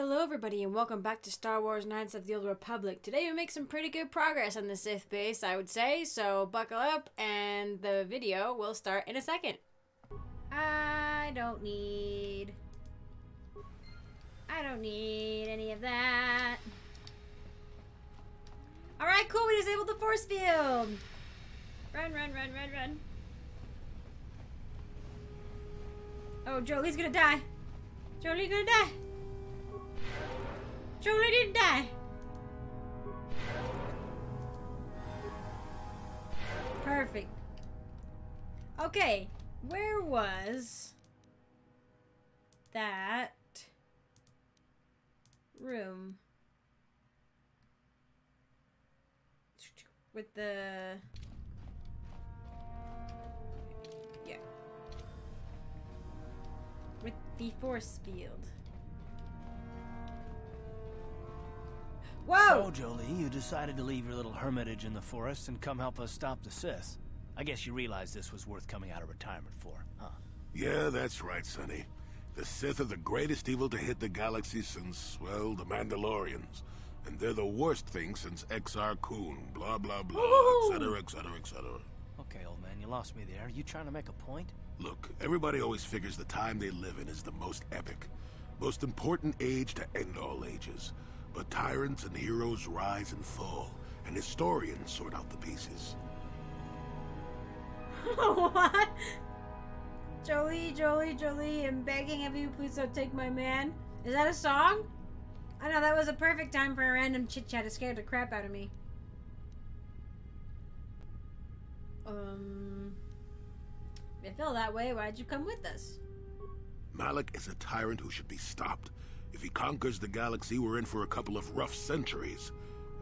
Hello, everybody, and welcome back to Star Wars Knights of the Old Republic. Today, we make some pretty good progress on the Sith base, I would say, so buckle up, and the video will start in a second. I don't need. I don't need any of that. Alright, cool, we disabled the force field! Run, run, run, run, run. Oh, Jolee's gonna die. Jolee's gonna die. Jolee didn't die. Perfect. Okay, where was that room with the yeah with the force field? Whoa! So, Jolee, you decided to leave your little hermitage in the forest and come help us stop the Sith. I guess you realized this was worth coming out of retirement for, huh? Yeah, that's right, Sonny. The Sith are the greatest evil to hit the galaxy since, well, the Mandalorians. And they're the worst thing since Exar Kun, blah, blah, blah, Woohoo! etc., etc., etc. Okay, old man, you lost me there. Are you trying to make a point? Look, everybody always figures the time they live in is the most epic, most important age to end all ages. But tyrants and heroes rise and fall, and historians sort out the pieces. what? Jolie, Jolie, Jolie, I'm begging of you, please don't take my man. Is that a song? I know that was a perfect time for a random chit chat. It scared the crap out of me. Um, if you feel that way, why'd you come with us? Malak is a tyrant who should be stopped. If he conquers the galaxy, we're in for a couple of rough centuries.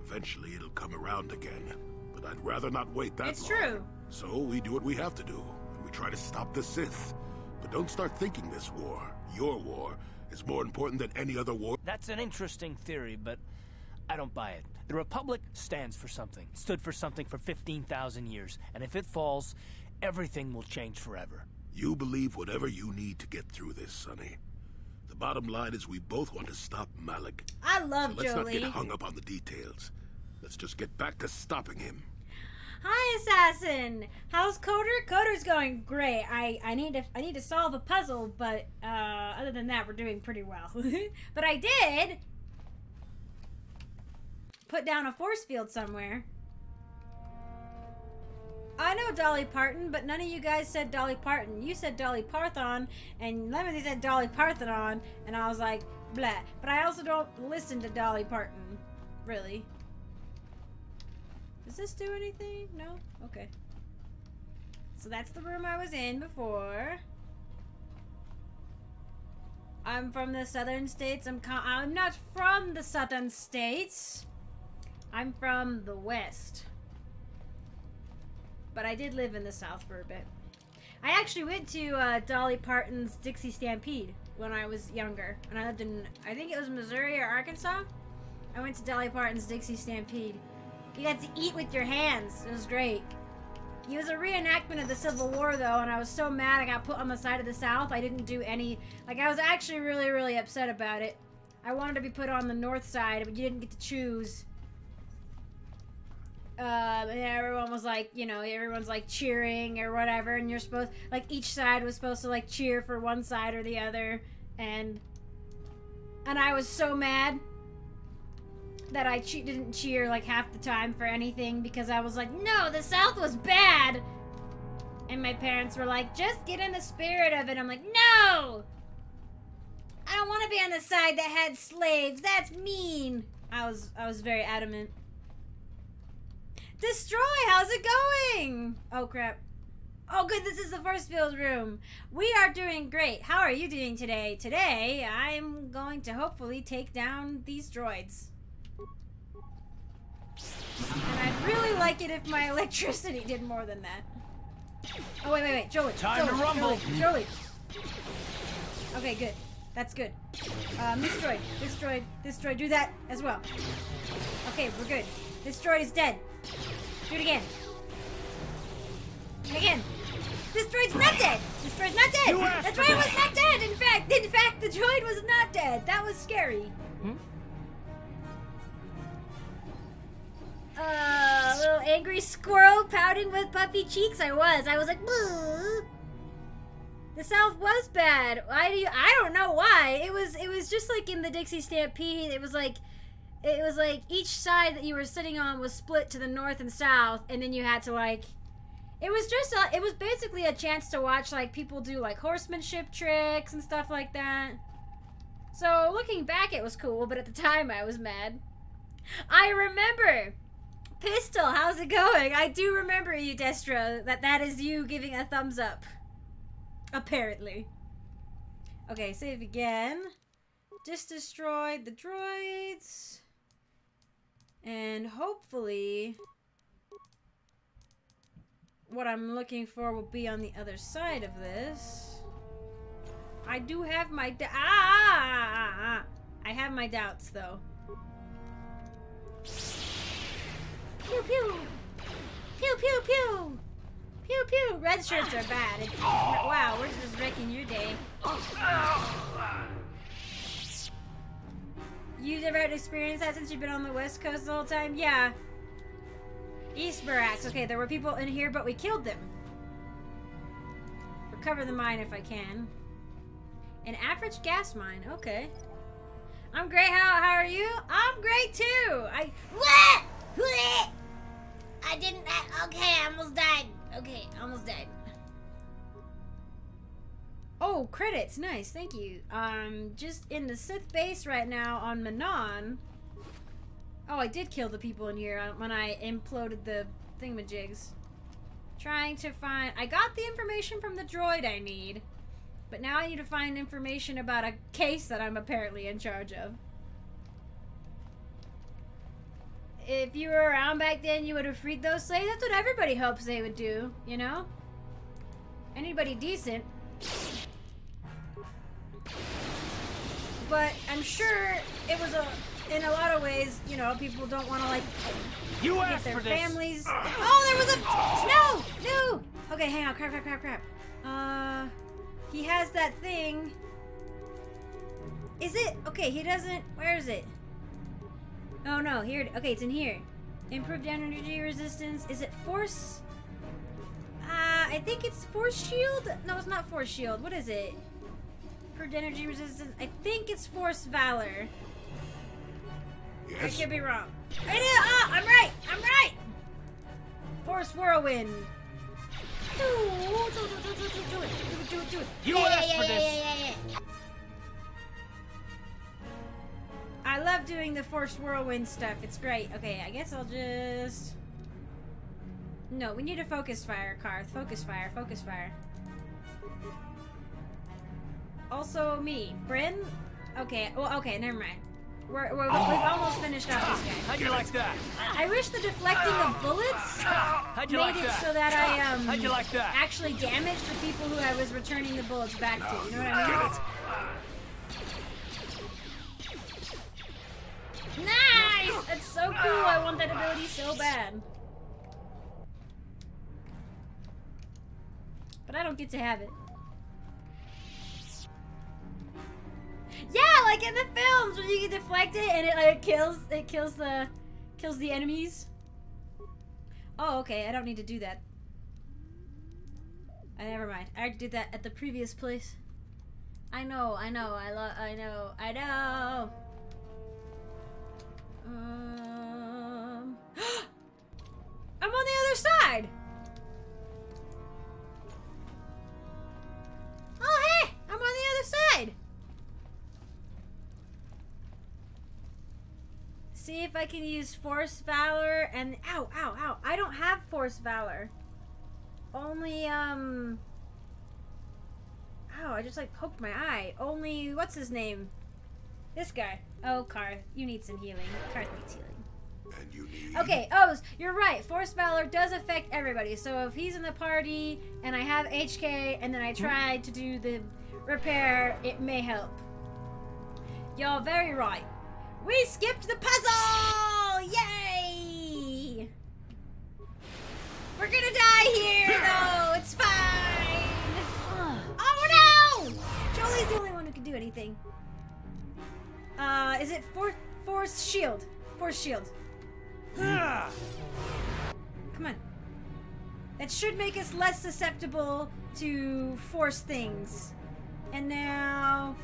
Eventually, it'll come around again. But I'd rather not wait that It's long. It's true. So we do what we have to do, and we try to stop the Sith. But don't start thinking this war, your war, is more important than any other war. That's an interesting theory, but I don't buy it. The Republic stands for something, stood for something for 15,000 years, and if it falls, everything will change forever. You believe whatever you need to get through this, Sonny. Bottom line is we both want to stop Malak. I So love let's not get hung up on the details. Let's just get back to stopping him. Hi, assassin. How's KOTOR? KOTOR's going great. I I need to I need to solve a puzzle, but uh, other than that, we're doing pretty well. but I did put down a force field somewhere. I know Dolly Parton, but none of you guys said Dolly Parton. You said Dolly Parthon, and Lemony said Dolly Parthenon, and I was like, blah. But I also don't listen to Dolly Parton, really. Does this do anything? No? Okay. So that's the room I was in before. I'm from the southern states. I'm I'm not from the southern states. I'm from the west. But I did live in the south for a bit. I actually went to uh, Dolly Parton's Dixie Stampede when I was younger. And I lived in, I think it was Missouri or Arkansas. I went to Dolly Parton's Dixie Stampede. You got to eat with your hands. It was great. It was a reenactment of the Civil War, though, and I was so mad I got put on the side of the South. I didn't do any. Like, I was actually really, really upset about it. I wanted to be put on the North side, but you didn't get to choose. Um, and everyone was like, you know, everyone's like cheering or whatever, and you're supposed, like, each side was supposed to, like, cheer for one side or the other, and. And I was so mad that I che- didn't cheer like half the time for anything because I was like, no, the South was bad. And my parents were like, just get in the spirit of it. I'm like, no! I don't want to be on the side that had slaves. That's mean. I was I was very adamant. Destroy, how's it going? Oh crap. Oh good, this is the first field room. We are doing great. How are you doing today? Today, I'm going to hopefully take down these droids. And I'd really like it if my electricity did more than that. Oh, wait, wait, wait. Jolee. Time to rumble. Jolee, Jolee. Okay, good. That's good. Um, this droid. This droid. This droid. Do that as well. Okay, we're good. This droid is dead. Do it again. Again. this droid's not dead. This droid's not dead. You The droid was not dead. In fact, in fact, the droid was not dead. That was scary. Hmm? Uh, little angry squirrel pouting with puffy cheeks. I was. I was like, Boo. The South was bad. Why do you? I don't know why. It was. It was just like in the Dixie Stampede. It was like, it was like each side that you were sitting on was split to the north and south, and then you had to like. It was just. A, it was basically a chance to watch like people do like horsemanship tricks and stuff like that. So looking back, it was cool, but at the time, I was mad. I remember. Pistol, how's it going? I do remember you, Destro. That that is you giving a thumbs up. Apparently. Okay, save again. Just destroyed the droids. And hopefully what I'm looking for will be on the other side of this. I do have my d- ah, ah, ah, ah. I have my doubts though. Pew pew. Pew pew pew. Pew pew. Red shirts are bad. It's, wow, we're just wrecking your day. You've never had experience that since you've been on the west coast the whole time? Yeah. East Barracks. Okay, there were people in here, but we killed them. Recover the mine if I can. An average gas mine. Okay. I'm great. How how are you? I'm great too. I what? I didn't. Okay, I almost died. Okay, almost died. Oh, credits. Nice. Thank you. Um, just in the Sith base right now on Manaan. Oh, I did kill the people in here uh, when I imploded the thingamajigs. Trying to find. I got the information from the droid I need. But now I need to find information about a case that I'm apparently in charge of. If you were around back then, you would have freed those slaves. That's what everybody hopes they would do, you know? Anybody decent. But I'm sure it was a, in a lot of ways, you know, people don't want to like You get their for this. families. Oh, there was a no, no. Okay, hang on. Crap, crap, crap, crap. Uh, he has that thing. Is it okay? He doesn't. Where is it? Oh no, here. it- Okay, it's in here. Improved energy resistance. Is it force? Uh, I think it's force shield. No, it's not force shield. What is it? Improved energy resistance. I think it's force valor. I Yes? could be wrong. It is. Ah, I'm right. I'm right. Force whirlwind. Do it, do it, do it, do it, do it, do it, do it. You yeah, asked yeah, for yeah, this. Yeah, yeah, yeah. I love doing the force whirlwind stuff. It's great. Okay, I guess I'll just. No, we need a focus fire, Carth. Focus fire, focus fire. Also, me. Bryn? Okay, well, okay, never mind. We're, we're, we've almost finished off this guy. How'd you like that? I wish the deflecting of bullets How'd you made like it that? so that I um How'd you like that? actually damaged the people who I was returning the bullets back to. You know what I mean? Nice! That's so cool. I want that ability so bad. But I don't get to have it. Yeah, like in the films when you can deflect it and it like kills it kills the kills the enemies. Oh, okay. I don't need to do that. I never mind. I already did that at the previous place. I know. I know. I love. I know. I know. Um. I'm on the other side. See if I can use Force Valor and. Ow, ow, ow. I don't have Force Valor. Only, um. Ow, I just like poked my eye. Only. What's his name? This guy. Oh, Carth. You need some healing. Carth needs healing. And you need... Okay, oh, you're right. Force Valor does affect everybody. So if he's in the party and I have HK and then I try to do the repair, it may help. Y'all very right. We skipped the puzzle! Yay! We're gonna die here, though. It's fine. Oh no! Jolee's the only one who can do anything. Uh, is it for force shield? Force shield. Come on. That should make us less susceptible to force things. And now,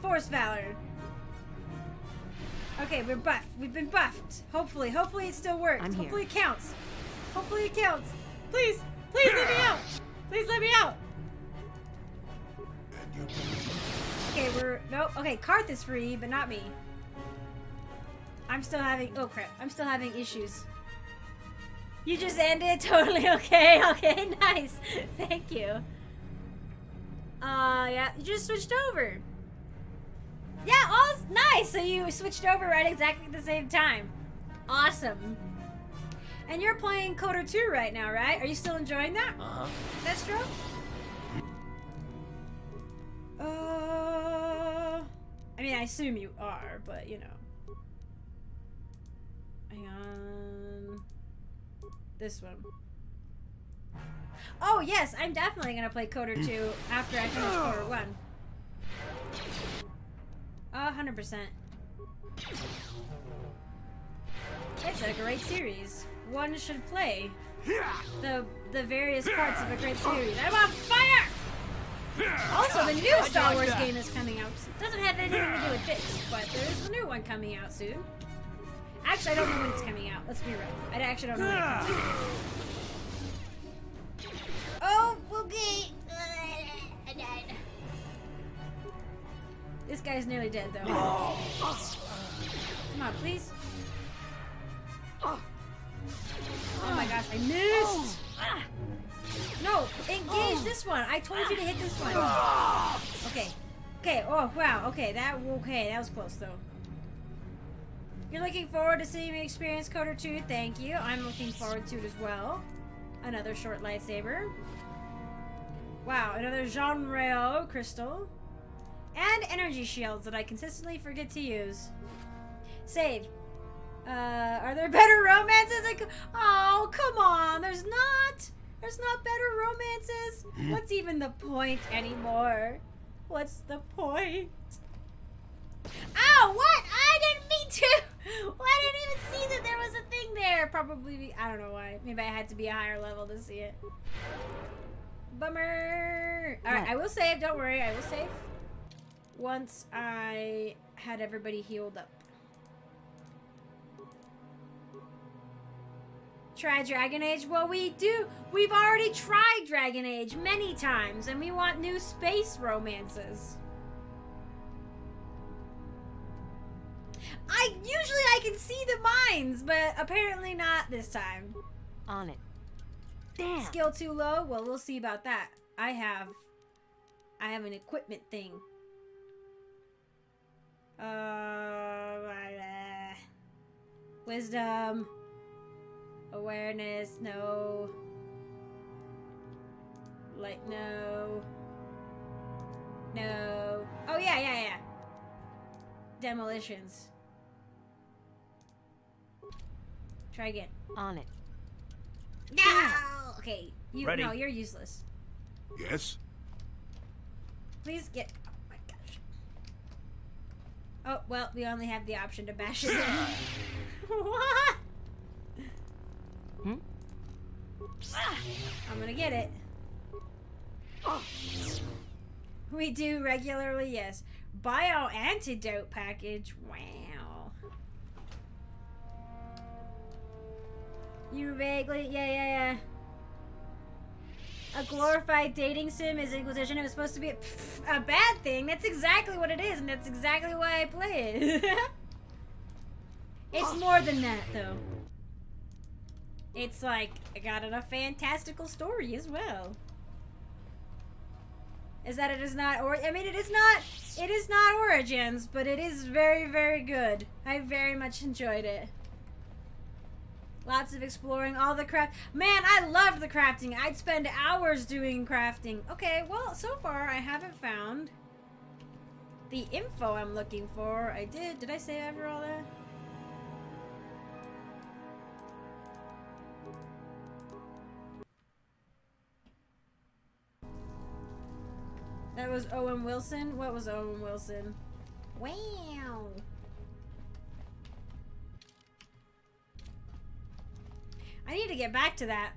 force valor. Okay, we're buffed. We've been buffed. Hopefully, hopefully it still works. I'm here. hopefully it counts. Hopefully it counts. Please, please let me out. Please let me out. Okay, we're nope. Okay, Carth is free, but not me. I'm still having. Oh crap! I'm still having issues. You just ended. Totally okay. Okay, nice. Thank you. Uh, yeah, you just switched over. Yeah, all nice. So you switched over right exactly at the same time. Awesome. And you're playing KOTOR 2 right now, right? Are you still enjoying that? Uh-huh. Destro? Uh, I mean, I assume you are, but you know. Hang on. This one. Oh yes, I'm definitely gonna play KOTOR 2 after I finish KOTOR 1. A hundred percent. It's a great series. One should play the the various parts of a great series. I'm on fire! Also, the new Star Wars game is coming out. It doesn't have anything to do with this, but there is a new one coming out soon. Actually, I don't know when it's coming out. Let's be real. I actually don't know when out. Oh, okay. This guy's nearly dead, though. Come on, please. Oh my gosh, I missed! No, engage this one. I told you to hit this one. Okay. Okay, oh wow, okay, that okay, that was close though. You're looking forward to seeing me experience KOTOR 2, thank you. I'm looking forward to it as well. Another short lightsaber. Wow, another Rao crystal. And energy shields that I consistently forget to use. Save. Uh, are there better romances? Co- oh, come on. There's not. There's not better romances. What's even the point anymore? What's the point? Ow, what? I didn't mean to. Well, I didn't even see that there was a thing there. Probably, be- I don't know why. Maybe I had to be a higher level to see it. Bummer. All right, I will save. Don't worry, I will save. Once I had everybody healed up. Try Dragon Age? Well, we do. We've already tried Dragon Age many times, and we want new space romances. I usually I can see the mines, but apparently not this time. On it. Damn. Skill too low? Well, we'll see about that. I have I have an equipment thing. Wisdom, awareness, no. Like no. No. Oh yeah, yeah, yeah. Demolitions. Try again. On it. No. Okay. You Ready. no, you're useless. Yes? Please get. Oh my gosh. Oh well, we only have the option to bash it. in. what? Hmm? I'm gonna get it. We do regularly, yes. Bio antidote package. Wow. You vaguely, yeah, yeah, yeah. A glorified dating sim is Inquisition. It was supposed to be a, a bad thing. That's exactly what it is, and that's exactly why I play it. it's more than that, though. It's like, I got a fantastical story as well. Is that it is not, or I mean, it is not, it is not Origins, but it is very, very good. I very much enjoyed it. Lots of exploring, all the craft. Man, I loved the crafting. I'd spend hours doing crafting. Okay, well, so far I haven't found the info I'm looking for. I did. Did I say ever all that? That was Owen Wilson? What was Owen Wilson? Wow. I need to get back to that.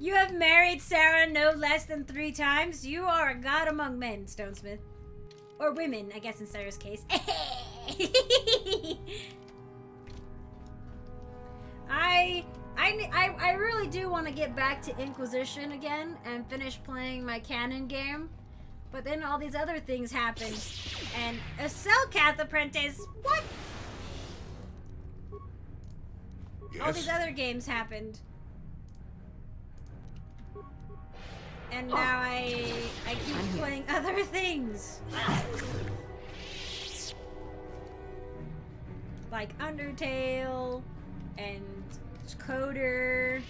You have married Sera no less than three times. You are a god among men, Stonesmith. Or women, I guess in Sera's case. to get back to Inquisition again and finish playing my canon game. But then all these other things happen. And a Selkath apprentice, what? All these other games happened. And ah. now I I keep I'm here. playing other things. Like Undertale and KOTOR.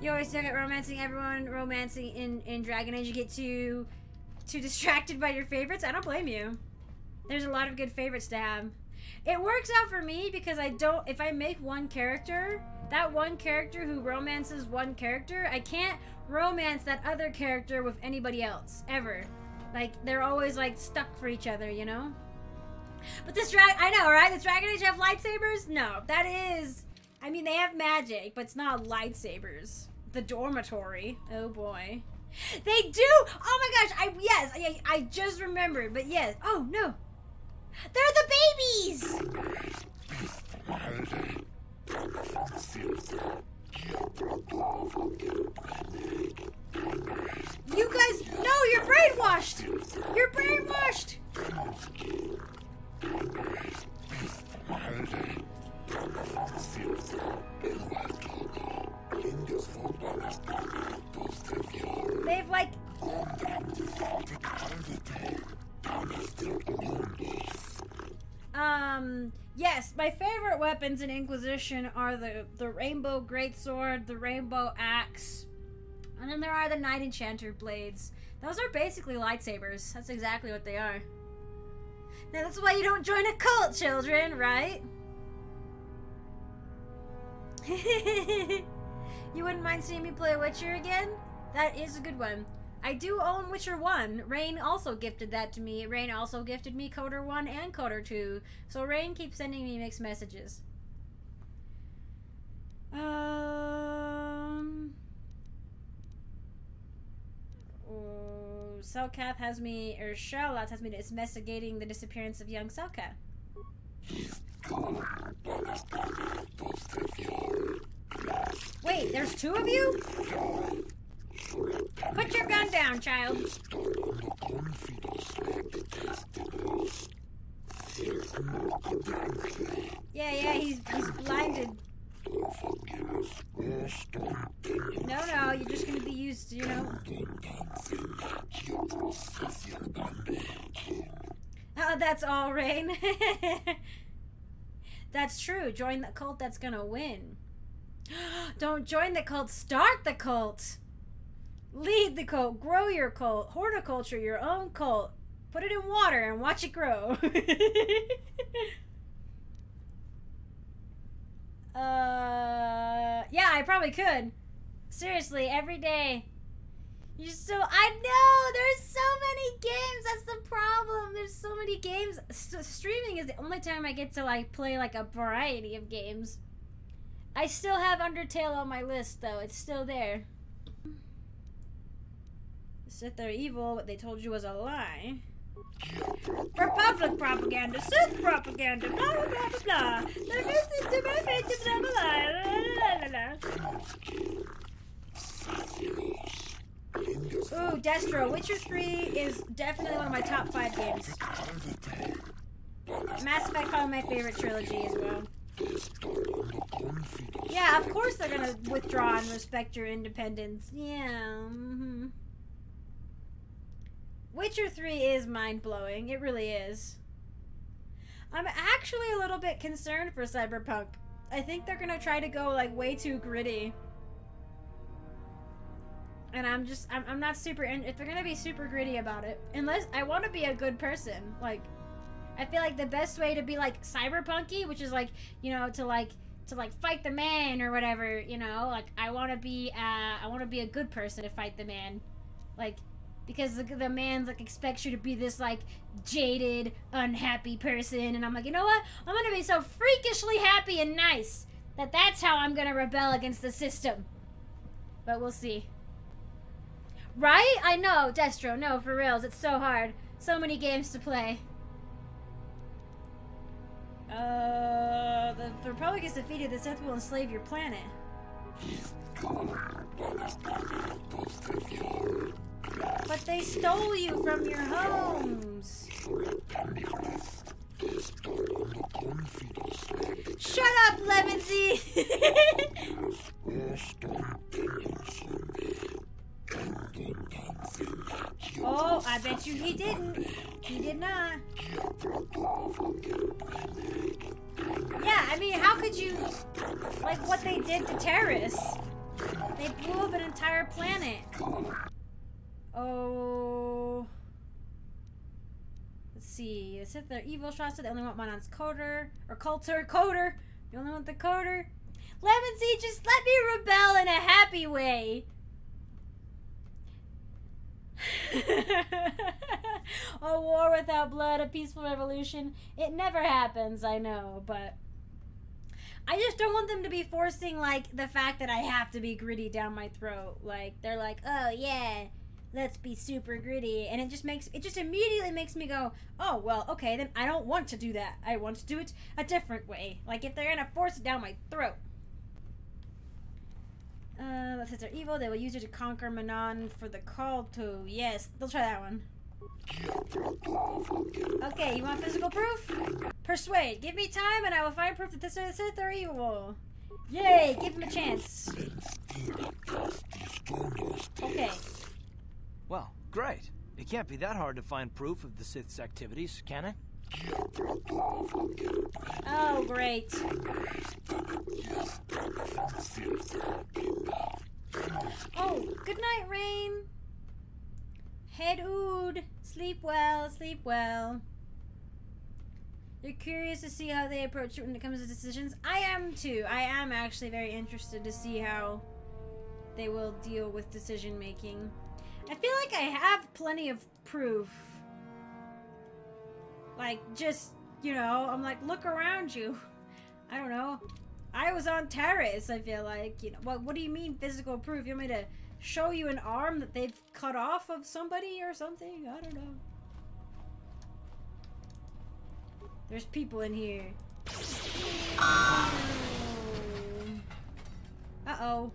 You always talk about romancing everyone, romancing in, in Dragon Age. You get too too distracted by your favorites. I don't blame you. There's a lot of good favorites to have. It works out for me because I don't. If I make one character, that one character who romances one character, I can't romance that other character with anybody else ever. Like they're always like stuck for each other, you know. But this drag, I know, right? This Dragon Age have lightsabers? No, that is. I mean, they have magic, but it's not lightsabers. The dormitory. Oh boy. They do. Oh my gosh. I yes. I, I just remembered. But yes. Oh no. They're the babies. You guys, no, you're brainwashed. You're brainwashed. They've like. Um. Yes, my favorite weapons in Inquisition are the the rainbow greatsword, the rainbow axe, and then there are the Night Enchanter blades. Those are basically lightsabers. That's exactly what they are. Now that's why you don't join a cult, children, right? you wouldn't mind seeing me play Witcher again? That is a good one. I do own Witcher 1. Rain also gifted that to me. Rain also gifted me KOTOR 1 and KOTOR 2. So Rain keeps sending me mixed messages. Um. Oh, Selkath has me, or Charlotte has me investigating the disappearance of young Selkath. Wait, there's two of you? Put your gun down, child. Yeah, yeah, he's he's blinded. No, no, you're just gonna be used, you know. Oh, that's all, Rain. that's true. Join the cult that's gonna win. Don't join the cult, start the cult. Lead the cult, grow your cult, horticulture your own cult. Put it in water and watch it grow. uh, yeah, I probably could. Seriously, every day. You're so. I know! There's so many games! That's the problem! There's so many games. S- streaming is the only time I get to, like, play, like, a variety of games. I still have Undertale on my list, though. It's still there. Said they're evil, what they told you was a lie. Republic propaganda, Sith propaganda, blah blah blah blah blah. Message, blah blah blah blah blah blah. Ooh, Destro. Witcher 3 is definitely one of my top five games. Mass Effect probably my favorite trilogy as well. Yeah, of course they're gonna withdraw and respect your independence. Yeah. hmm Witcher 3 is mind blowing. It really is. I'm actually a little bit concerned for Cyberpunk. I think they're gonna try to go like way too gritty. And I'm just, I'm, I'm not super, if they're gonna be super gritty about it, unless I want to be a good person, like, I feel like the best way to be like cyberpunky, which is like, you know, to like to like fight the man or whatever, you know? Like I want to be uh I want to be a good person to fight the man. Like because the, the man's like expects you to be this like jaded, unhappy person and I'm like, "You know what? I'm to be so freakishly happy and nice that that's how I'm to rebel against the system." But we'll see. Right? I know, Destro. No, for reals. It's so hard. So many games to play. Uh, the, the Republic is defeated. The Sith will enslave your planet. But they stole you from your homes. Shut up, Levensy! I bet you he didn't. He did not. Yeah, I mean, how could you... Like, what they did to Taris. They blew up an entire planet. Oh... Let's see. Is it their evil shots? They only want Manaan's coder. Or Coulter. Coder! You only want the coder? Lemonsy, just let me rebel in a happy way. a war without blood, a peaceful revolution. It never happens, I know, but I just don't want them to be forcing like the fact that I have to be gritty down my throat. Like they're like, "Oh yeah, let's be super gritty." And it just makes it just immediately makes me go, "Oh, well, okay, then I don't want to do that. I want to do it a different way." Like if they're going to force it down my throat. Uh, the Sith are evil. They will use it to conquer Manaan for the call to. Yes, they'll try that one. Okay, you want physical proof? Persuade. Give me time and I will find proof that the Sith are evil. Yay, give him a chance. Okay. Well, great. It can't be that hard to find proof of the Sith's activities, can it? Oh, great. Oh, good night, Rain. Head ood. Sleep well, sleep well. You're curious to see how they approach it when it comes to decisions? I am too. I am actually very interested to see how they will deal with decision making. I feel like I have plenty of proof. Like, just, you know, I'm like, look around you. I don't know. I was on Taris, I feel like. You know, what, what do you mean physical proof? You want me to show you an arm that they've cut off of somebody or something? I don't know. There's people in here. Uh-oh.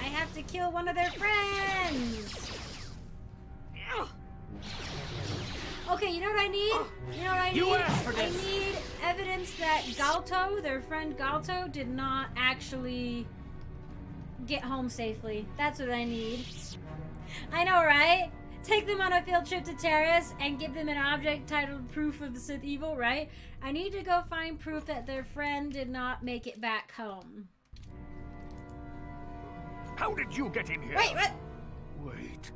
I have to kill one of their friends! Okay, you know what I need? You know what I need? You asked for I need evidence that Galto, their friend Galto, did not actually get home safely. That's what I need. I know, right? Take them on a field trip to Taris and give them an object titled Proof of the Sith Evil, right? I need to go find proof that their friend did not make it back home. How did you get in here? Wait, what? Wait.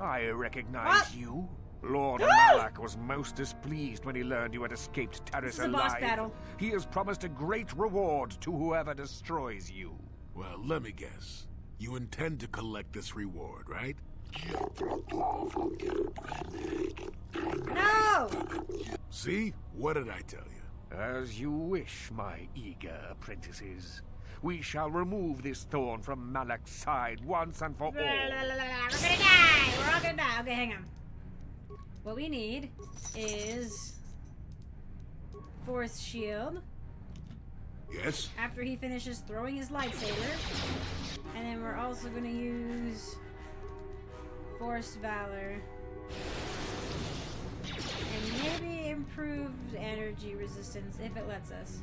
I recognize What? you. Lord Ah! Malak was most displeased when he learned you had escaped Taris This is a alive. boss battle. He has promised a great reward to whoever destroys you. Well, let me guess. You intend to collect this reward, right? No! See? What did I tell you? As you wish, my eager apprentices. We shall remove this thorn from Malak's side once and for La, la, all. We're gonna die! We're all gonna die. Okay, hang on. What we need is Force Shield Yes? after he finishes throwing his lightsaber. And then we're also gonna use Force Valor. And maybe improved energy resistance if it lets us.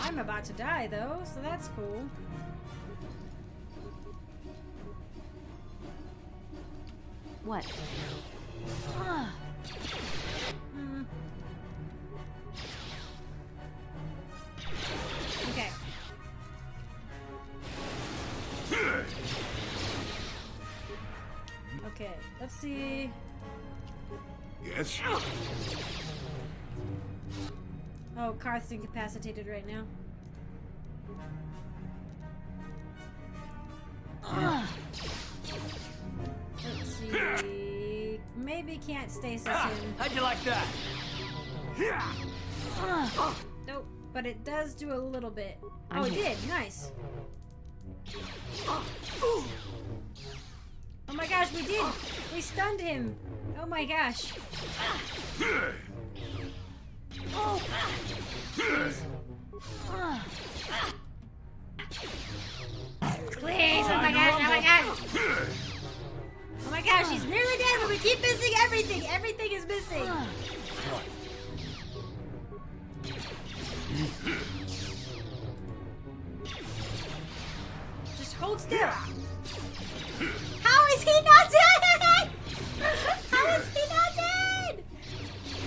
I'm about to die though, so that's cool. What? Ah, Hmm. Okay. Okay, let's see. Yes? Oh, Carth's incapacitated right now. See. Maybe can't stasis Ah, him. how'd you like that? Nope. But it does do a little bit. Oh, it did. Nice. Oh my gosh, we did! We stunned him! Oh my gosh. Oh! Nearly dead, but we keep missing everything! Everything is missing! Just hold still. How is he not dead? How is he not dead?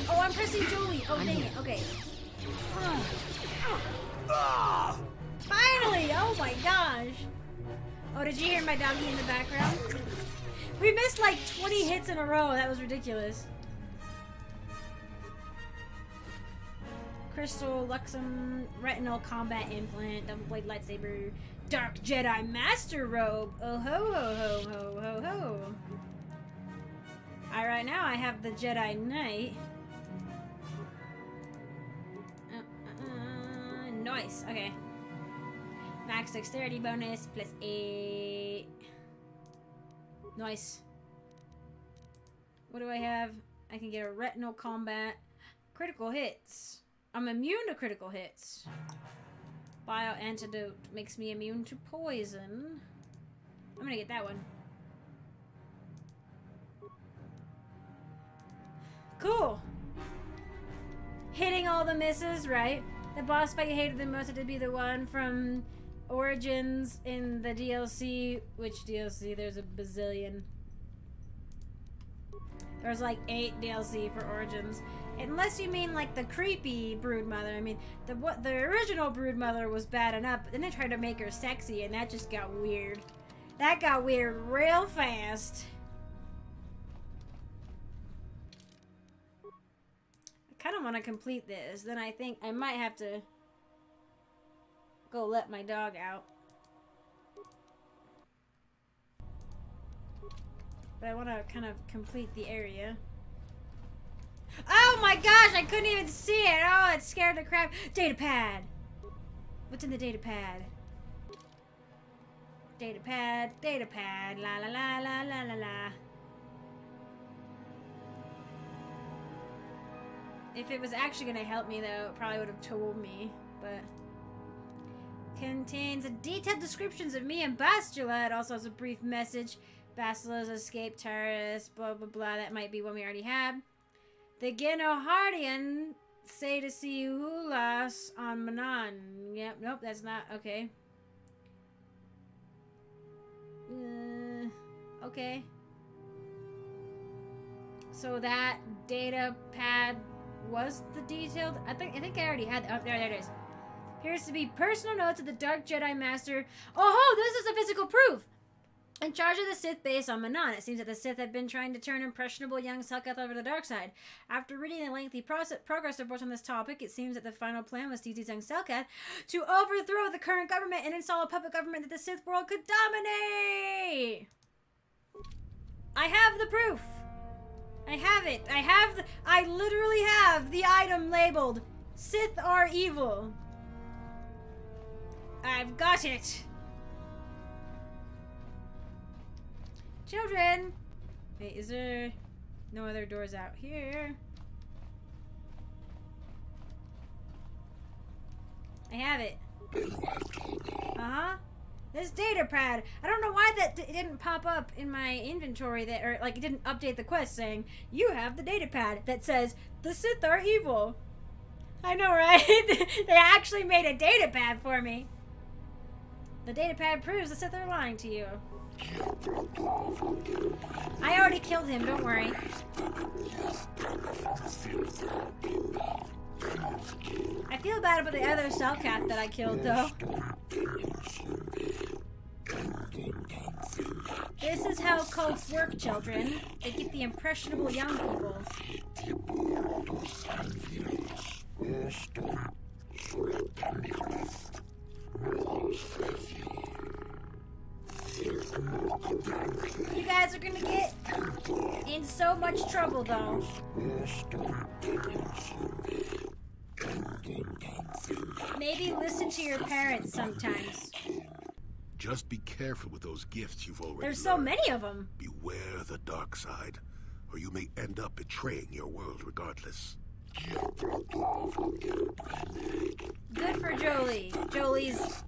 Oh, I'm pressing Jolee. Oh, dang it. Okay. Finally! Oh my gosh. Oh, did you hear my doggy in the background? We missed like 20 hits in a row. That was ridiculous. Crystal, Luxum, Retinal Combat Implant, Double Blade Lightsaber, Dark Jedi Master Robe. Oh ho ho ho ho ho ho. Alright, right now I have the Jedi Knight. Uh, uh, uh, nice, okay. Max Dexterity bonus plus 8. Nice. What do I have? I can get a Retinal Combat. Critical hits. I'm immune to critical hits. Bio antidote makes me immune to poison. I'm gonna get that one. Cool. Hitting all the misses, right? The boss fight you hated the most had to be the one from Origins in the DLC. Which DLC? There's a bazillion. There's like eight DLC for Origins. Unless you mean like the creepy brood mother. I mean, the what the original brood mother was bad enough, but then they tried to make her sexy, and that just got weird. That got weird real fast. I kind of want to complete this. Then I think I might have to go let my dog out. But I want to kind of complete the area. Oh my gosh, I couldn't even see it. Oh, it scared the crap. Data pad. What's in the data pad? Data pad, data pad, la la la la la la la. If it was actually gonna help me though, it probably would have told me, but contains detailed descriptions of me and Bastila. It also has a brief message. Bastila's escaped Taris, blah blah blah. That might be one we already have. The Genoharadan say to see Hulas on Manaan. Yep, nope, that's not okay. Uh, okay. So that data pad was the detailed. I think I think I already had. Oh, there, there it is. Here's to be personal notes of the Dark Jedi Master. Oh, ho! this is a physical proof. In charge of the Sith base on Manaan, it seems that the Sith have been trying to turn impressionable young Selkath over to the dark side. After reading the lengthy process, progress reports on this topic, it seems that the final plan was to use young Selkath to overthrow the current government and install a puppet government that the Sith world could dominate. I have the proof. I have it. I have. The, I literally have the item labeled "Sith are evil." I've got it. Children! Wait, is there no other doors out here? I have it. Uh-huh. This data pad. I don't know why that didn't pop up in my inventory that or like it didn't update the quest saying you have the data pad that says the Sith are evil. I know, right? they actually made a data pad for me. The datapad proves the Sith are lying to you. I already killed him, don't worry. I feel bad about the other Selkath that I killed, though. This is how cults work, children. They get the impressionable young people. Trouble, though. Maybe listen to your parents sometimes. Just be careful with those gifts you've already There's so learned. many of them. Beware the dark side, or you may end up betraying your world regardless. Good for Jolee. Jolee's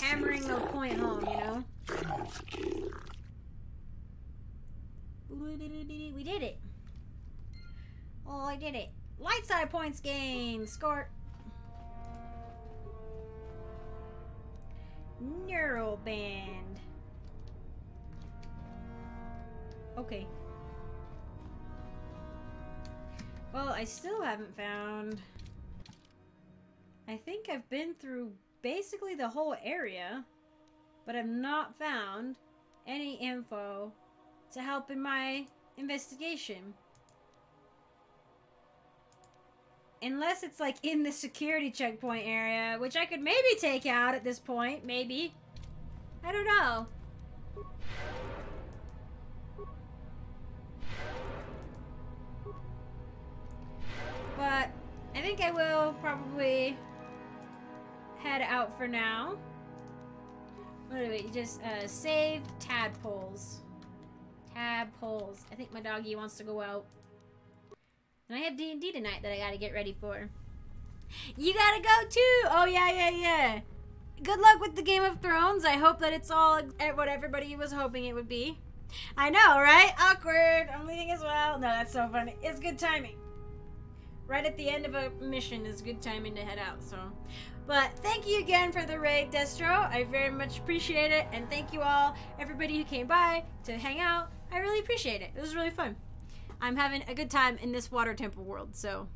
hammering the point home, you know? We did it. Oh, I did it. Light side points gained. Score. Neural band. Okay. Well, I still haven't found. I think I've been through basically the whole area, but I've not found any info to help in my investigation. Unless it's like in the security checkpoint area, which I could maybe take out at this point, maybe. I don't know. But I think I will probably head out for now. What do we just uh, save tadpoles? Tadpoles. I think my doggy wants to go out. And I have D and D tonight that I gotta get ready for. You gotta go too. Oh yeah, yeah, yeah. Good luck with the Game of Thrones. I hope that it's all what everybody was hoping it would be. I know, right? Awkward. I'm leaving as well. No, that's so funny. It's good timing right at the end of a mission is good timing to head out. So, but thank you again for the raid, Destro. I very much appreciate it, and thank you all, everybody who came by to hang out. I really appreciate it. It was really fun. I'm having a good time in this water temple world. So,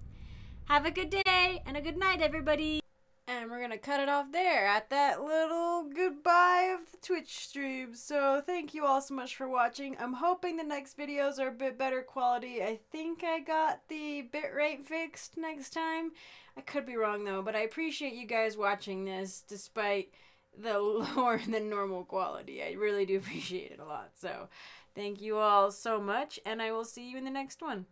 have a good day and a good night, everybody. And we're gonna cut it off there at that little goodbye of the Twitch stream. So thank you all so much for watching. I'm hoping the next videos are a bit better quality. I think I got the bitrate fixed next time. I could be wrong though, but I appreciate you guys watching this despite the lower than normal quality. I really do appreciate it a lot. So thank you all so much, and I will see you in the next one.